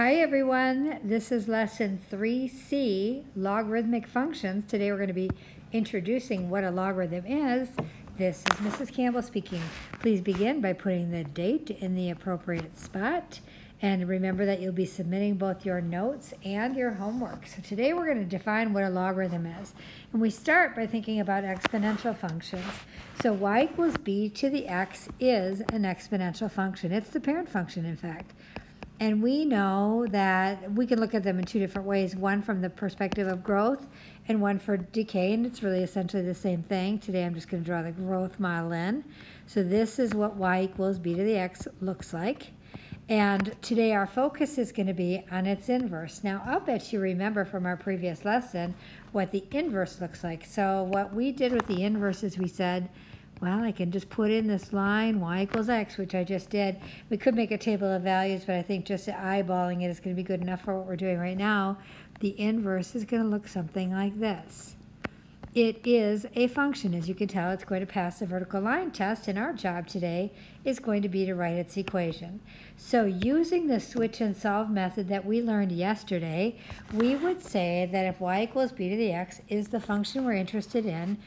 Hi everyone, this is lesson 3C, logarithmic functions. Today we're going to be introducing what a logarithm is. This is Mrs. Campbell speaking. Please begin by putting the date in the appropriate spot. And remember that you'll be submitting both your notes and your homework. So today we're going to define what a logarithm is. And we start by thinking about exponential functions. So y equals b to the x is an exponential function. It's the parent function, in fact. And we know that we can look at them in two different ways, one from the perspective of growth and one for decay, and it's really essentially the same thing. Today I'm just going to draw the growth model in. So this is what y equals b to the x looks like. And today our focus is going to be on its inverse. Now I'll bet you remember from our previous lesson what the inverse looks like. So what we did with the inverse is we said well, I can just put in this line, y equals x, which I just did. We could make a table of values, but I think just eyeballing it is going to be good enough for what we're doing right now. The inverse is going to look something like this. It is a function. As you can tell, it's going to pass the vertical line test, and our job today is going to be to write its equation. So using the switch and solve method that we learned yesterday, we would say that if y equals b to the x is the function we're interested in,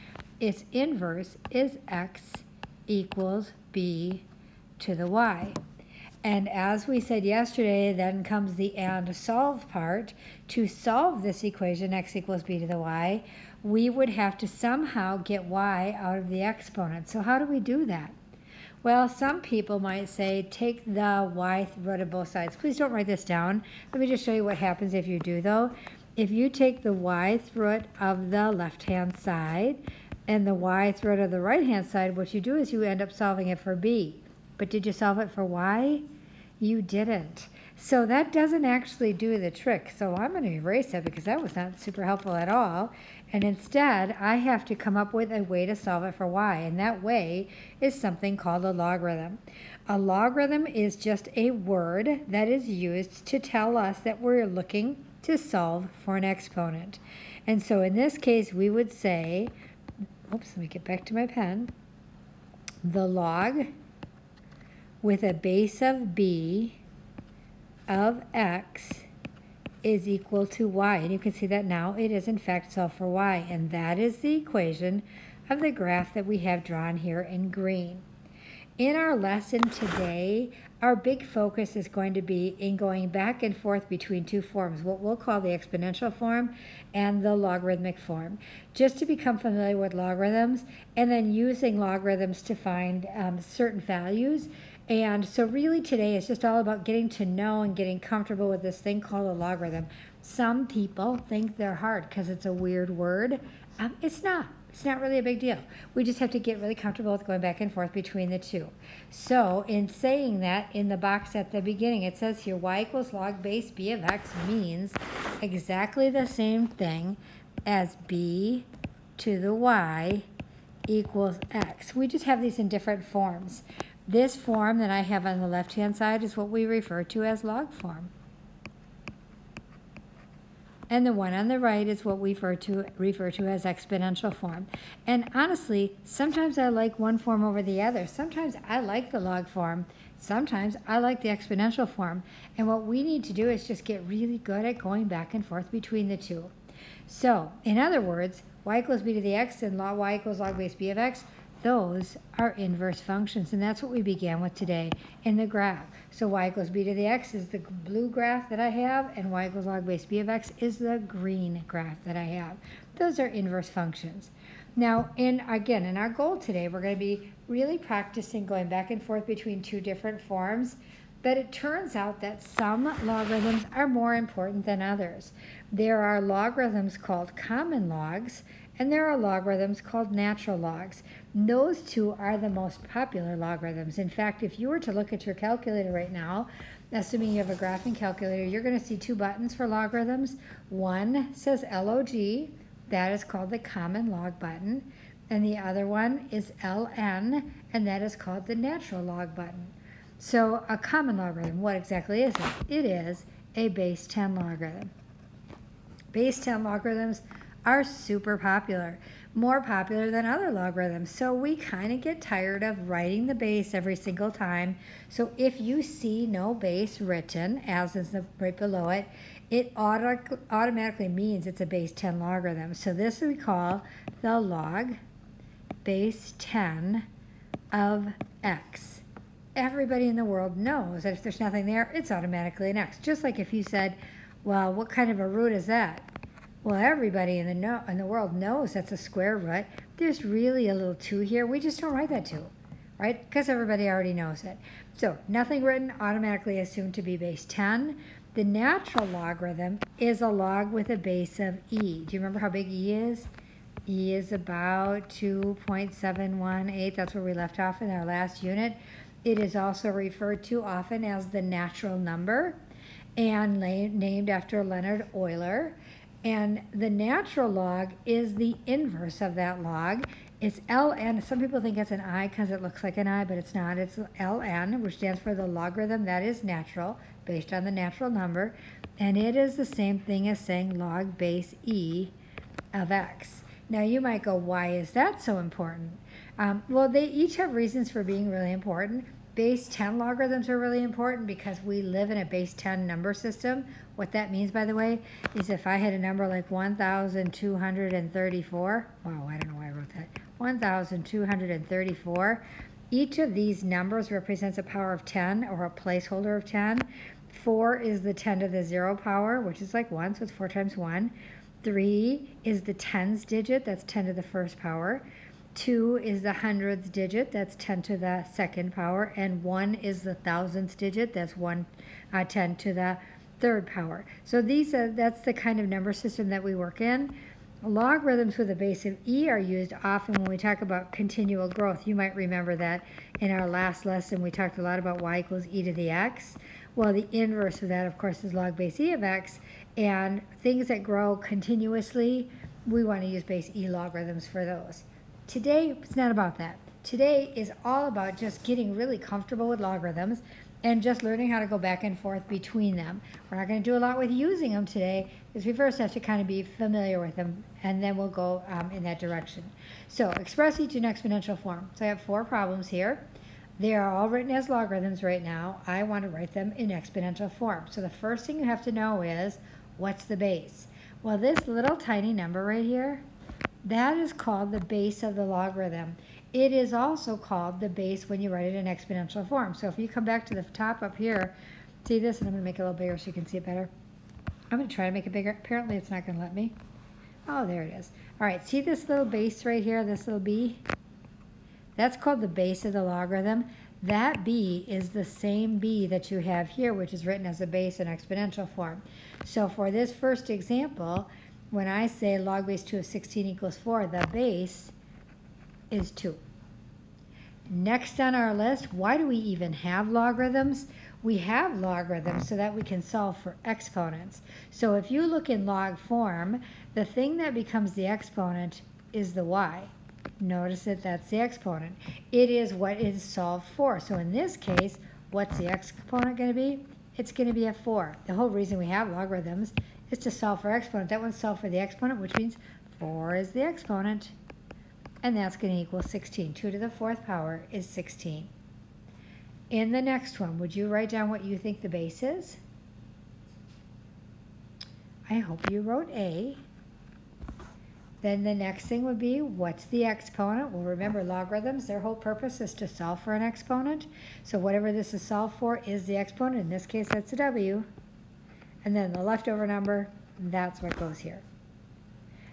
its inverse is x equals b to the y. And as we said yesterday, then comes the and solve part. To solve this equation, x equals b to the y, we would have to somehow get y out of the exponent. So how do we do that? Well, some people might say take the y root of both sides. Please don't write this down. Let me just show you what happens if you do, though. If you take the y root of the left-hand side, and the y root of the right-hand side, what you do is you end up solving it for b. But did you solve it for y? You didn't. So that doesn't actually do the trick. So I'm going to erase that because that was not super helpful at all. And instead, I have to come up with a way to solve it for y. And that way is something called a logarithm. A logarithm is just a word that is used to tell us that we're looking to solve for an exponent. And so in this case, we would say oops, let me get back to my pen, the log with a base of b of x is equal to y. And you can see that now it is in fact solved for y. And that is the equation of the graph that we have drawn here in green. In our lesson today, our big focus is going to be in going back and forth between two forms, what we'll call the exponential form and the logarithmic form, just to become familiar with logarithms and then using logarithms to find um, certain values. And so really today is just all about getting to know and getting comfortable with this thing called a logarithm. Some people think they're hard because it's a weird word. Um, it's not. It's not really a big deal. We just have to get really comfortable with going back and forth between the two. So in saying that, in the box at the beginning, it says here y equals log base b of x means exactly the same thing as b to the y equals x. We just have these in different forms. This form that I have on the left-hand side is what we refer to as log form and the one on the right is what we refer to, refer to as exponential form. And honestly, sometimes I like one form over the other. Sometimes I like the log form. Sometimes I like the exponential form. And what we need to do is just get really good at going back and forth between the two. So, in other words, y equals b to the x and log y equals log base b of x those are inverse functions, and that's what we began with today in the graph. So y equals b to the x is the blue graph that I have, and y equals log base b of x is the green graph that I have. Those are inverse functions. Now, in again, in our goal today, we're going to be really practicing going back and forth between two different forms, but it turns out that some logarithms are more important than others. There are logarithms called common logs, and there are logarithms called natural logs. Those two are the most popular logarithms. In fact, if you were to look at your calculator right now, assuming you have a graphing calculator, you're going to see two buttons for logarithms. One says LOG, that is called the common log button, and the other one is LN, and that is called the natural log button. So a common logarithm, what exactly is it? It is a base 10 logarithm. Base 10 logarithms are super popular, more popular than other logarithms. So we kind of get tired of writing the base every single time. So if you see no base written, as is the, right below it, it auto, automatically means it's a base 10 logarithm. So this we call the log base 10 of x. Everybody in the world knows that if there's nothing there, it's automatically an x. Just like if you said, well, what kind of a root is that? Well, everybody in the, no, in the world knows that's a square root. There's really a little 2 here. We just don't write that 2, right? Because everybody already knows it. So nothing written, automatically assumed to be base 10. The natural logarithm is a log with a base of e. Do you remember how big e is? e is about 2.718. That's where we left off in our last unit. It is also referred to often as the natural number and named after Leonhard Euler. And the natural log is the inverse of that log. It's ln. Some people think it's an i because it looks like an i, but it's not. It's ln, which stands for the logarithm that is natural based on the natural number, and it is the same thing as saying log base e of x. Now you might go, why is that so important? Um, well, they each have reasons for being really important. Base 10 logarithms are really important because we live in a base 10 number system. What that means, by the way, is if I had a number like 1,234, wow, I don't know why I wrote that, 1,234, each of these numbers represents a power of 10 or a placeholder of 10. 4 is the 10 to the 0 power, which is like 1, so it's 4 times 1. 3 is the tens digit, that's 10 to the first power. 2 is the hundredths digit, that's 10 to the second power. And 1 is the thousandths digit, that's 1, uh, 10 to the third power. So these are, that's the kind of number system that we work in. Logarithms with a base of e are used often when we talk about continual growth. You might remember that in our last lesson we talked a lot about y equals e to the x. Well, the inverse of that, of course, is log base e of x. And things that grow continuously, we want to use base e logarithms for those. Today, it's not about that. Today is all about just getting really comfortable with logarithms and just learning how to go back and forth between them. We're not going to do a lot with using them today because we first have to kind of be familiar with them and then we'll go um, in that direction. So express each in exponential form. So I have four problems here. They are all written as logarithms right now. I want to write them in exponential form. So the first thing you have to know is, what's the base? Well, this little tiny number right here, that is called the base of the logarithm. It is also called the base when you write it in exponential form. So if you come back to the top up here, see this, and I'm going to make it a little bigger so you can see it better. I'm going to try to make it bigger. Apparently it's not going to let me. Oh, there it is. All right, see this little base right here, this little b? That's called the base of the logarithm. That b is the same b that you have here, which is written as a base in exponential form. So for this first example, when I say log base 2 of 16 equals 4, the base is 2. Next on our list, why do we even have logarithms? We have logarithms so that we can solve for exponents. So if you look in log form, the thing that becomes the exponent is the y. Notice that that's the exponent. It is what is solved for. So in this case, what's the exponent going to be? It's going to be a 4. The whole reason we have logarithms to solve for exponent. That one's solved for the exponent, which means 4 is the exponent. And that's going to equal 16. 2 to the fourth power is 16. In the next one, would you write down what you think the base is? I hope you wrote A. Then the next thing would be, what's the exponent? Well, remember logarithms, their whole purpose is to solve for an exponent. So whatever this is solved for is the exponent. In this case, that's a W. And then the leftover number, that's what goes here.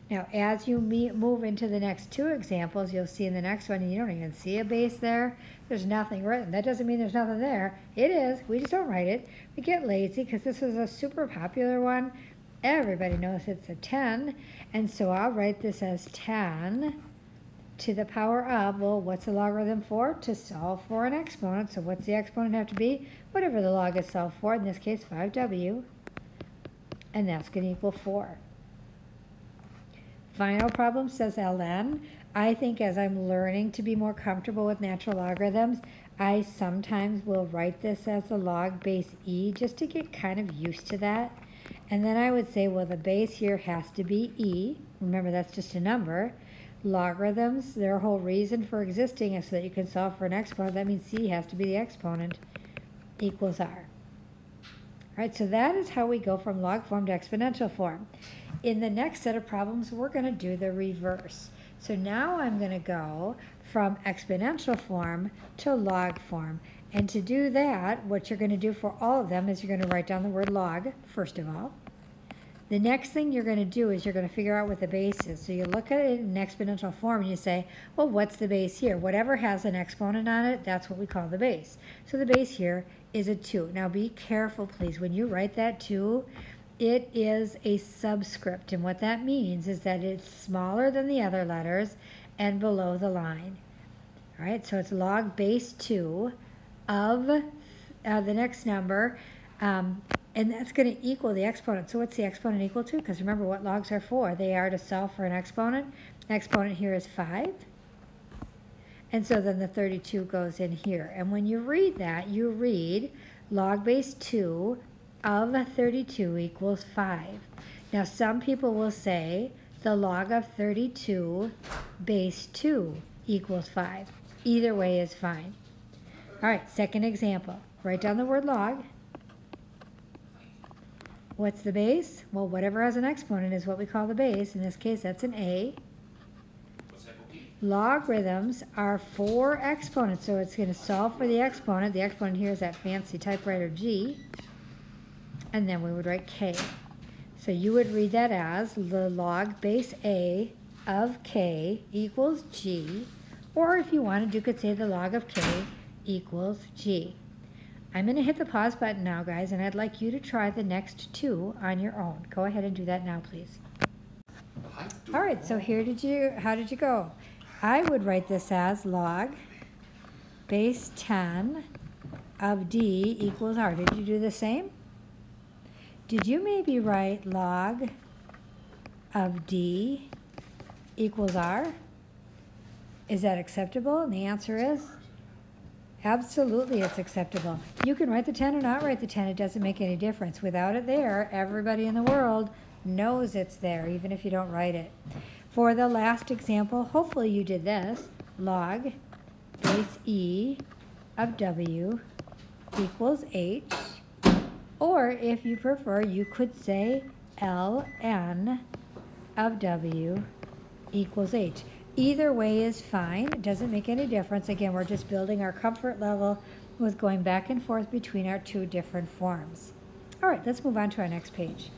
Now, as you move into the next two examples, you'll see in the next one, you don't even see a base there. There's nothing written. That doesn't mean there's nothing there. It is. We just don't write it. We get lazy because this is a super popular one. Everybody knows it's a 10. And so I'll write this as 10 to the power of, well, what's the logarithm for? To solve for an exponent. So what's the exponent have to be? Whatever the log is solved for, in this case 5w, and that's going to equal 4. Final problem says ln. I think as I'm learning to be more comfortable with natural logarithms, I sometimes will write this as a log base e just to get kind of used to that. And then I would say, well, the base here has to be e. remember that's just a number. Logarithms, their whole reason for existing is so that you can solve for an exponent. That means c has to be the exponent equals r. All right, so that is how we go from log form to exponential form. In the next set of problems, we're going to do the reverse. So now I'm going to go from exponential form to log form. And to do that, what you're going to do for all of them is you're going to write down the word log, first of all. The next thing you're going to do is you're going to figure out what the base is. So you look at it in exponential form and you say, well, what's the base here? Whatever has an exponent on it, that's what we call the base. So the base here is a 2. Now be careful, please. When you write that 2, it is a subscript. And what that means is that it's smaller than the other letters and below the line. All right, so it's log base 2 of uh, the next number. Um, and that's going to equal the exponent. So what's the exponent equal to? Because remember what logs are for. They are to solve for an exponent. Exponent here is 5. And so then the 32 goes in here. And when you read that, you read log base 2 of 32 equals 5. Now some people will say the log of 32 base 2 equals 5. Either way is fine. All right, second example. Write down the word log. What's the base? Well, whatever has an exponent is what we call the base. In this case, that's an A logarithms are for exponents, so it's going to solve for the exponent. The exponent here is that fancy typewriter G, and then we would write K. So you would read that as the log base A of K equals G, or if you wanted, you could say the log of K equals G. I'm going to hit the pause button now, guys, and I'd like you to try the next two on your own. Go ahead and do that now, please. All right, so here did you, how did you go? I would write this as log base 10 of d equals r. Did you do the same? Did you maybe write log of d equals r? Is that acceptable? And the answer is absolutely it's acceptable. You can write the 10 or not write the 10. It doesn't make any difference. Without it there, everybody in the world knows it's there, even if you don't write it. For the last example, hopefully you did this, log base E of W equals H, or if you prefer, you could say ln of W equals H. Either way is fine. It doesn't make any difference. Again, we're just building our comfort level with going back and forth between our two different forms. All right, let's move on to our next page.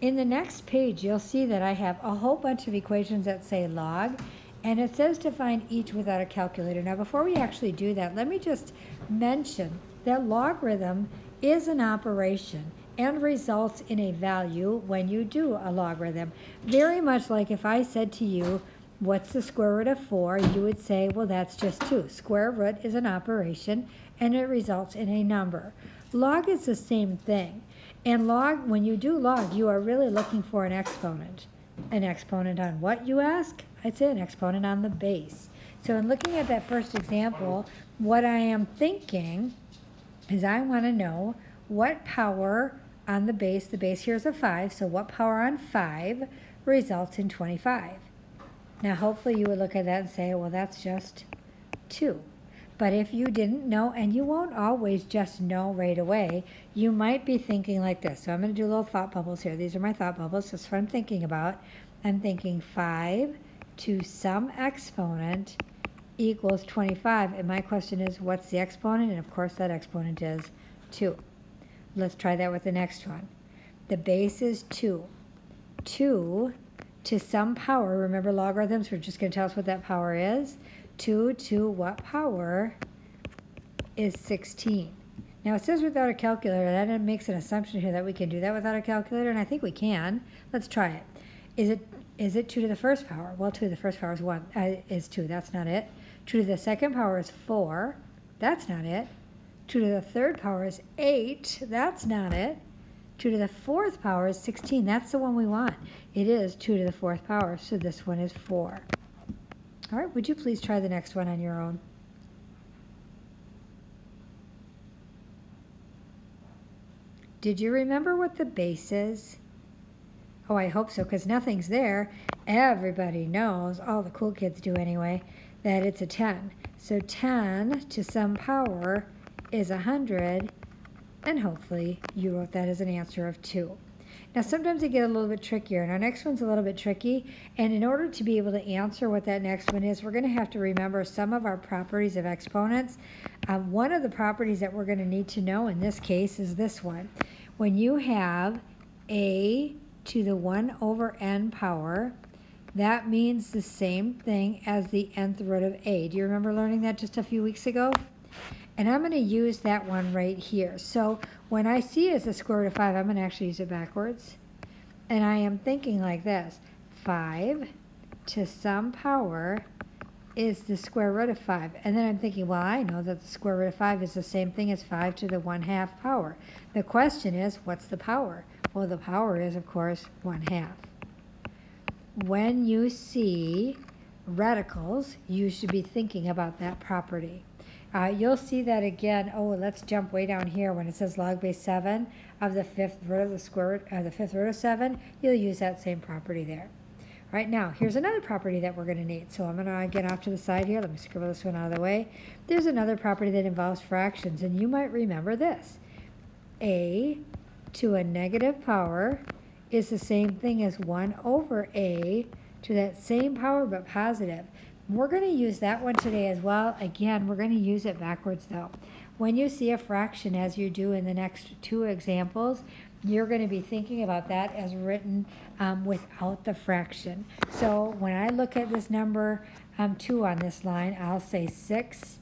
In the next page, you'll see that I have a whole bunch of equations that say log, and it says to find each without a calculator. Now, before we actually do that, let me just mention that logarithm is an operation and results in a value when you do a logarithm. Very much like if I said to you, what's the square root of 4? You would say, well, that's just 2. Square root is an operation, and it results in a number. Log is the same thing. And log, when you do log, you are really looking for an exponent. An exponent on what, you ask? I'd say an exponent on the base. So in looking at that first example, what I am thinking is I want to know what power on the base, the base here is a 5, so what power on 5 results in 25? Now hopefully you would look at that and say, well that's just 2. But if you didn't know, and you won't always just know right away, you might be thinking like this. So I'm going to do little thought bubbles here. These are my thought bubbles. That's what I'm thinking about. I'm thinking 5 to some exponent equals 25. And my question is, what's the exponent? And of course, that exponent is 2. Let's try that with the next one. The base is 2. 2 to some power. Remember logarithms? We're just going to tell us what that power is. 2 to what power is 16? Now it says without a calculator. That makes an assumption here that we can do that without a calculator, and I think we can. Let's try it. Is it is it 2 to the first power? Well, 2 to the first power is 1, uh, is 2. That's not it. 2 to the second power is 4. That's not it. 2 to the third power is 8. That's not it. 2 to the fourth power is 16. That's the one we want. It is 2 to the fourth power, so this one is 4. All right, would you please try the next one on your own? Did you remember what the base is? Oh, I hope so, because nothing's there. Everybody knows, all the cool kids do anyway, that it's a 10. So 10 to some power is 100, and hopefully you wrote that as an answer of 2. Now sometimes they get a little bit trickier, and our next one's a little bit tricky, and in order to be able to answer what that next one is, we're going to have to remember some of our properties of exponents. Um, one of the properties that we're going to need to know in this case is this one. When you have a to the 1 over n power, that means the same thing as the nth root of a. Do you remember learning that just a few weeks ago? And I'm going to use that one right here. So when I see as the square root of 5, I'm going to actually use it backwards. And I am thinking like this. 5 to some power is the square root of 5. And then I'm thinking, well, I know that the square root of 5 is the same thing as 5 to the 1 half power. The question is, what's the power? Well, the power is, of course, 1 half. When you see radicals, you should be thinking about that property. Uh, you'll see that again. Oh, let's jump way down here when it says log base 7 of the fifth root of the square root, uh, the fifth root of 7. You'll use that same property there. Right now, here's another property that we're going to need. So I'm going to get off to the side here. Let me scribble this one out of the way. There's another property that involves fractions, and you might remember this. A to a negative power is the same thing as 1 over a to that same power but positive. We're going to use that one today as well. Again, we're going to use it backwards though. When you see a fraction as you do in the next two examples, you're going to be thinking about that as written um, without the fraction. So when I look at this number um, 2 on this line, I'll say 6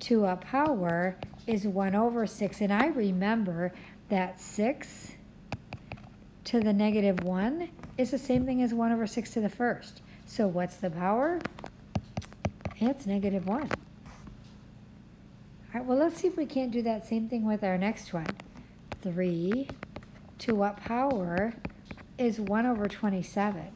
to a power is 1 over 6. And I remember that 6 to the negative 1 is the same thing as 1 over 6 to the first. So what's the power? It's negative 1. All right, well, let's see if we can't do that same thing with our next one. 3 to what power is 1 over 27?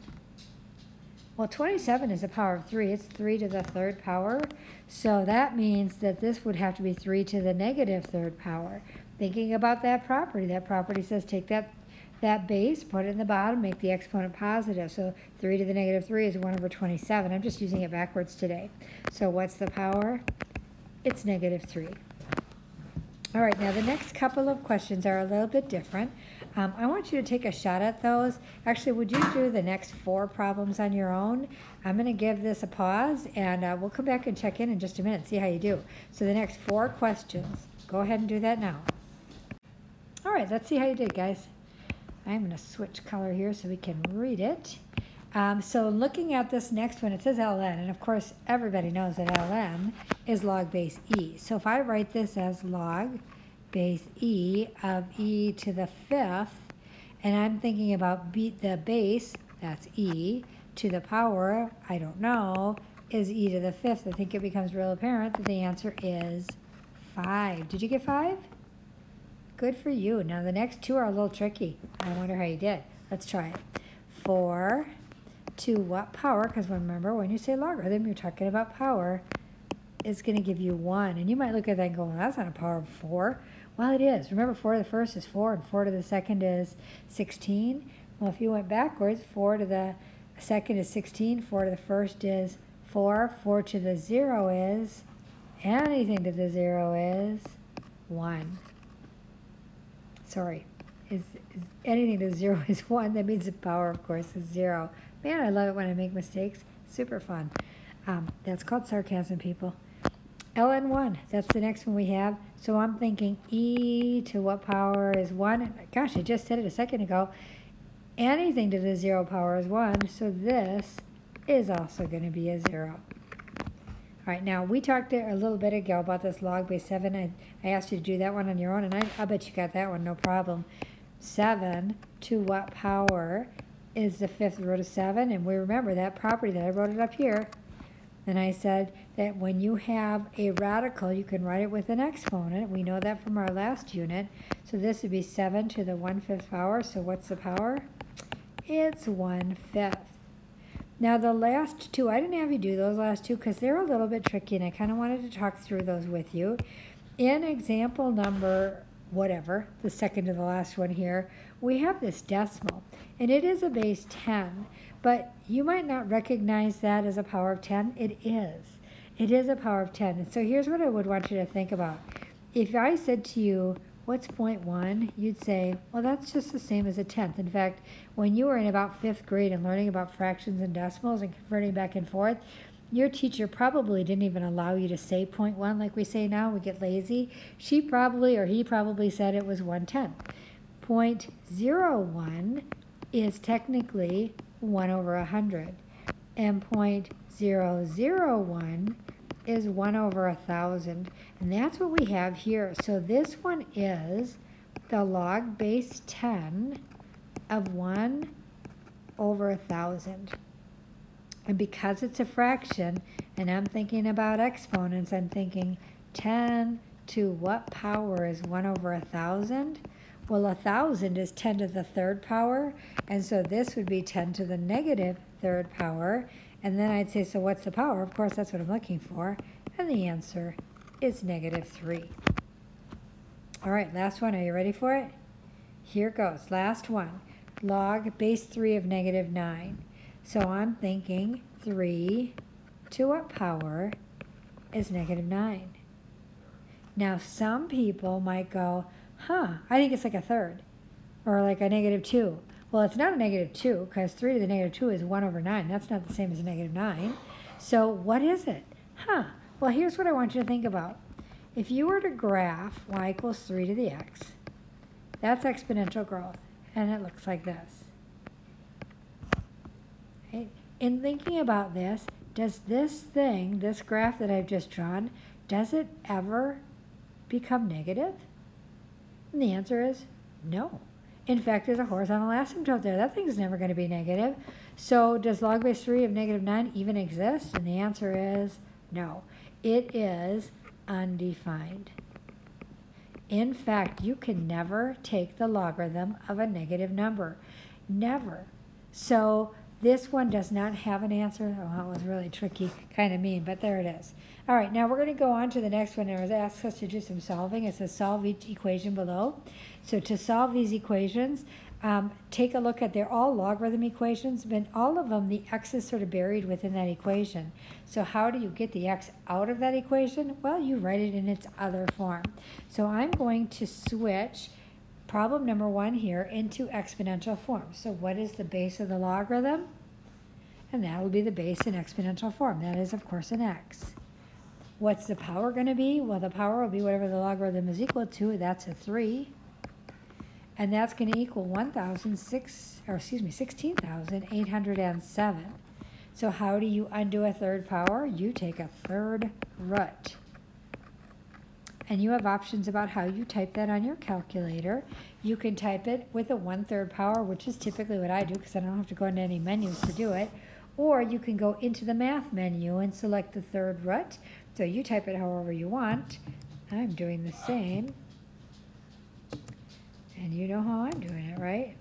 Well, 27 is a power of 3. It's 3 to the third power. So that means that this would have to be 3 to the negative third power. Thinking about that property, that property says take that that base, put it in the bottom, make the exponent positive. So 3 to the negative 3 is 1 over 27. I'm just using it backwards today. So what's the power? It's negative 3. All right, now the next couple of questions are a little bit different. Um, I want you to take a shot at those. Actually, would you do the next four problems on your own? I'm going to give this a pause, and uh, we'll come back and check in in just a minute, see how you do. So the next four questions, go ahead and do that now. All right, let's see how you did, guys. I'm going to switch color here so we can read it. Um, so looking at this next one, it says ln, and of course everybody knows that ln is log base e. So if I write this as log base e of e to the fifth, and I'm thinking about the base, that's e, to the power, I don't know, is e to the fifth, I think it becomes real apparent that the answer is 5. Did you get 5? Good for you. Now the next two are a little tricky. I wonder how you did. Let's try it. 4 to what power, because remember when you say logarithm, you're talking about power, is going to give you 1. And you might look at that and go, well, that's not a power of 4. Well, it is. Remember 4 to the first is 4 and 4 to the second is 16. Well, if you went backwards, 4 to the second is 16, 4 to the first is 4, 4 to the 0 is, anything to the 0 is 1 sorry, is, is anything to zero is one. That means the power, of course, is zero. Man, I love it when I make mistakes. Super fun. Um, that's called sarcasm, people. ln1, that's the next one we have. So I'm thinking e to what power is 1? Gosh, I just said it a second ago. Anything to the 0 power is 1, so this is also going to be a 0. All right, now we talked a little bit ago about this log base 7. I, I asked you to do that one on your own, and I, I bet you got that one, no problem. 7 to what power is the fifth root of 7? And we remember that property that I wrote it up here. And I said that when you have a radical, you can write it with an exponent. We know that from our last unit. So this would be 7 to the 1 fifth power. So what's the power? It's 1 fifth. Now the last two, I didn't have you do those last two because they're a little bit tricky and I kind of wanted to talk through those with you. In example number whatever, the second to the last one here, we have this decimal, and it is a base 10, but you might not recognize that as a power of 10. It is. It is a power of 10. And so here's what I would want you to think about. If I said to you, what's 0.1? You'd say, well, that's just the same as a tenth. In fact, when you were in about fifth grade and learning about fractions and decimals and converting back and forth, your teacher probably didn't even allow you to say 0.1 like we say now. We get lazy. She probably or he probably said it was one tenth. 0.01 is technically 1 over 100. And 0.001 is 1 over a 1,000. And that's what we have here. So this one is the log base 10 of 1 over a 1,000. And because it's a fraction, and I'm thinking about exponents, I'm thinking 10 to what power is 1 over a 1,000? Well, a 1,000 is 10 to the third power, and so this would be 10 to the negative third power. And then I'd say, so what's the power? Of course, that's what I'm looking for. And the answer is negative 3. All right, last one. Are you ready for it? Here goes. Last one. Log base 3 of negative 9. So I'm thinking 3 to what power is negative 9? Now, some people might go, huh, I think it's like a third, or like a negative 2. Well, it's not a negative 2, because 3 to the negative 2 is 1 over 9. That's not the same as negative 9. So what is it? Huh, well, here's what I want you to think about. If you were to graph y equals 3 to the x, that's exponential growth, and it looks like this. In thinking about this, does this thing, this graph that I've just drawn, does it ever become negative? And the answer is no. In fact, there's a horizontal asymptote there. That thing's never going to be negative. So does log base 3 of negative 9 even exist? And the answer is no. It is undefined. In fact, you can never take the logarithm of a negative number. Never. So this one does not have an answer. Oh, that was really tricky, kind of mean, but there it is. All right, now we're going to go on to the next one. It asks us to do some solving. It says solve each equation below. So to solve these equations, um, take a look at, they're all logarithm equations, but all of them, the x is sort of buried within that equation. So how do you get the x out of that equation? Well, you write it in its other form. So I'm going to switch problem number one here into exponential form. So what is the base of the logarithm? And that will be the base in exponential form. That is, of course, an x. What's the power going to be? Well, the power will be whatever the logarithm is equal to. That's a 3. And that's going to equal 1,006, or excuse me, 16,807. So how do you undo a third power? You take a third root and you have options about how you type that on your calculator. You can type it with a one-third power, which is typically what I do because I don't have to go into any menus to do it. Or you can go into the math menu and select the third root. So you type it however you want. I'm doing the same. And you know how I'm doing it, right?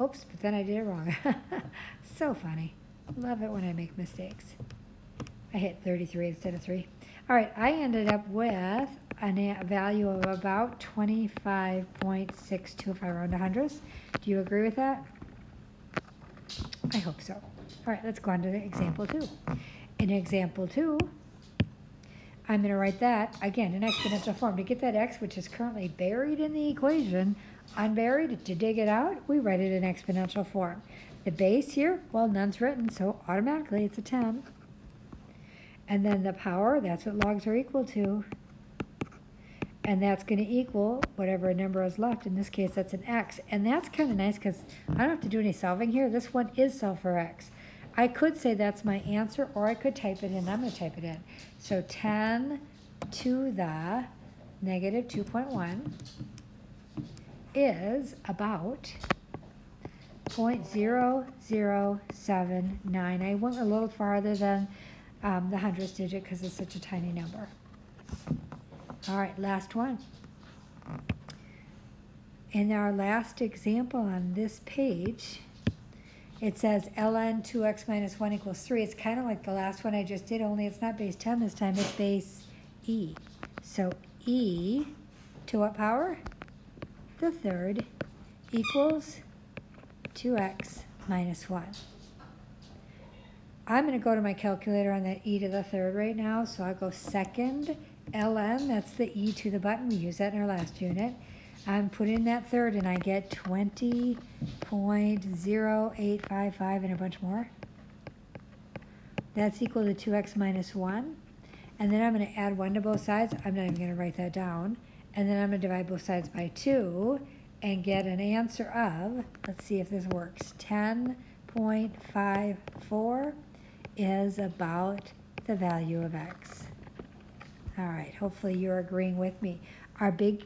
Oops, but then I did it wrong. so funny. Love it when I make mistakes. I hit 33 instead of 3. All right, I ended up with a value of about 25.62 if I round to hundreds. Do you agree with that? I hope so. All right, let's go on to the example two. In example two, I'm going to write that, again, in exponential form. To get that x, which is currently buried in the equation, unburied, to dig it out, we write it in exponential form. The base here, well, none's written, so automatically it's a 10. And then the power, that's what logs are equal to. And that's going to equal whatever a number is left. In this case, that's an x. And that's kind of nice because I don't have to do any solving here. This one is solved for x. I could say that's my answer, or I could type it in. I'm going to type it in. So 10 to the negative 2.1 is about 0.0079. I went a little farther than um, the hundredths digit because it's such a tiny number. All right, last one. In our last example on this page, it says ln 2x minus 1 equals 3. It's kind of like the last one I just did, only it's not base 10 this time, it's base e. So e to what power? The third equals 2x minus 1. I'm going to go to my calculator on that e to the third right now, so I'll go second ln, that's the e to the button, we used that in our last unit. I'm putting in that third and I get 20.0855 and a bunch more. That's equal to 2x minus 1. And then I'm going to add 1 to both sides. I'm not even going to write that down. And then I'm going to divide both sides by 2 and get an answer of, let's see if this works, 10.54 is about the value of x. All right, hopefully you're agreeing with me. Our big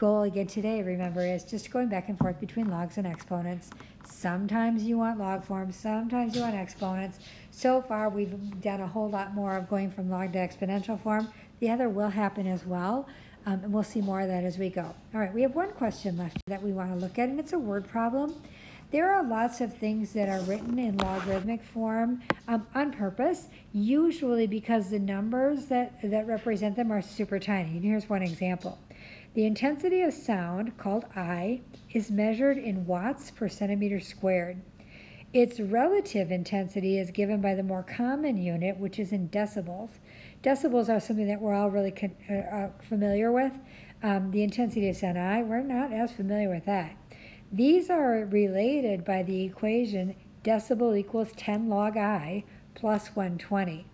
goal again today, remember, is just going back and forth between logs and exponents. Sometimes you want log forms, sometimes you want exponents. So far, we've done a whole lot more of going from log to exponential form. The other will happen as well, um, and we'll see more of that as we go. All right, we have one question left that we want to look at, and it's a word problem. There are lots of things that are written in logarithmic form um, on purpose, usually because the numbers that, that represent them are super tiny. And here's one example. The intensity of sound, called I, is measured in watts per centimeter squared. Its relative intensity is given by the more common unit, which is in decibels. Decibels are something that we're all really uh, uh, familiar with. Um, the intensity of sound, I, we're not as familiar with that. These are related by the equation decibel equals 10 log I plus 120.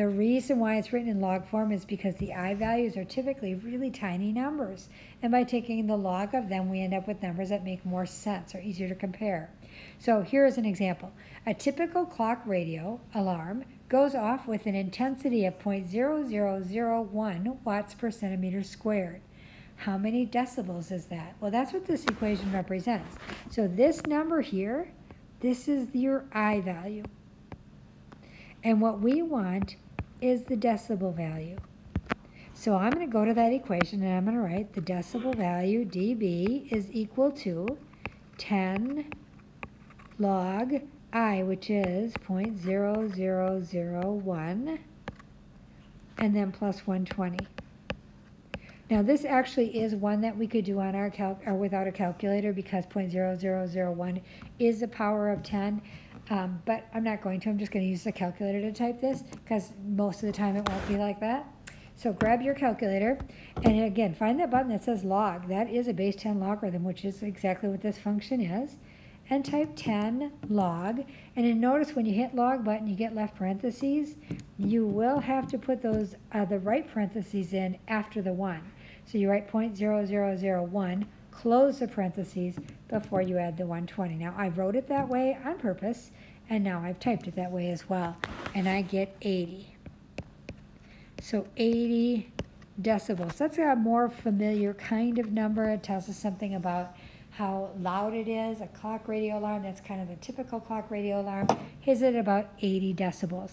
The reason why it's written in log form is because the I values are typically really tiny numbers. And by taking the log of them, we end up with numbers that make more sense or easier to compare. So here is an example. A typical clock radio alarm goes off with an intensity of 0.0001 watts per centimeter squared. How many decibels is that? Well, that's what this equation represents. So this number here, this is your I value. And what we want is the decibel value. So I'm going to go to that equation and I'm going to write the decibel value, dB, is equal to 10 log I, which is 0.0001, and then plus 120. Now this actually is one that we could do on our calc or without a calculator because 0.0001 is the power of 10. Um, but I'm not going to. I'm just going to use the calculator to type this because most of the time it won't be like that. So grab your calculator and again, find that button that says log. That is a base 10 logarithm, which is exactly what this function is. And type 10 log. And then notice when you hit log button, you get left parentheses. You will have to put those uh, the right parentheses in after the 1. So you write 0.0001, close the parentheses before you add the 120. Now I wrote it that way on purpose and now I've typed it that way as well. And I get 80. So 80 decibels. That's a more familiar kind of number. It tells us something about how loud it is. A clock radio alarm, that's kind of the typical clock radio alarm, is at about 80 decibels.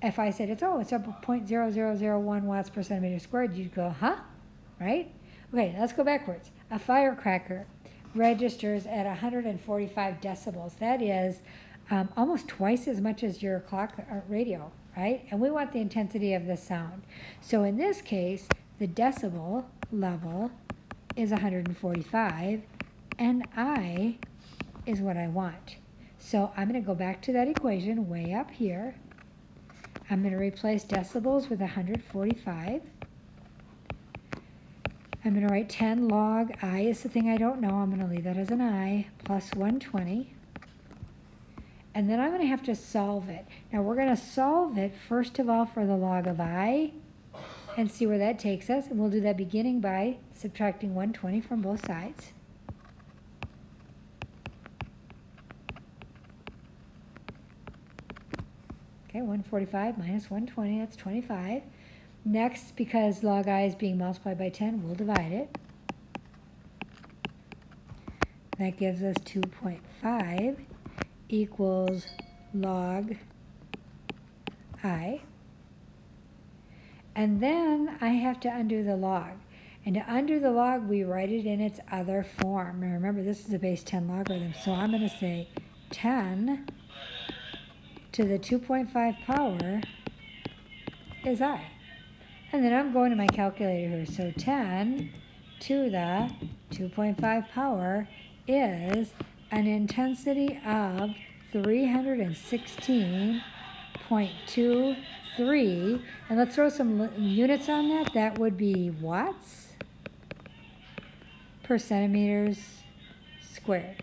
If I said it's, oh, it's up 0.0001 watts per centimeter squared, you'd go, huh? Right? Okay, let's go backwards. A firecracker registers at 145 decibels. That is um, almost twice as much as your clock uh, radio, right? And we want the intensity of the sound. So in this case, the decibel level is 145, and I is what I want. So I'm going to go back to that equation way up here. I'm going to replace decibels with 145. I'm going to write 10 log I is the thing I don't know. I'm going to leave that as an I plus 120 and then I'm going to have to solve it. Now we're going to solve it first of all for the log of i and see where that takes us. And we'll do that beginning by subtracting 120 from both sides. Okay, 145 minus 120, that's 25. Next, because log i is being multiplied by 10, we'll divide it. That gives us 2.5 equals log i. And then I have to undo the log. And to undo the log, we write it in its other form. Now remember, this is a base 10 logarithm, so I'm going to say 10 to the 2.5 power is i. And then I'm going to my calculator here. So 10 to the 2.5 power is an intensity of 316.23. And let's throw some units on that. That would be watts per centimeters squared.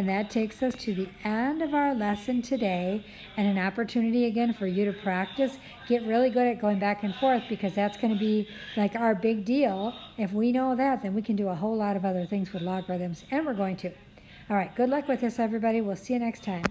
And that takes us to the end of our lesson today and an opportunity again for you to practice. Get really good at going back and forth because that's going to be like our big deal. If we know that, then we can do a whole lot of other things with logarithms, and we're going to. All right, good luck with this, everybody. We'll see you next time.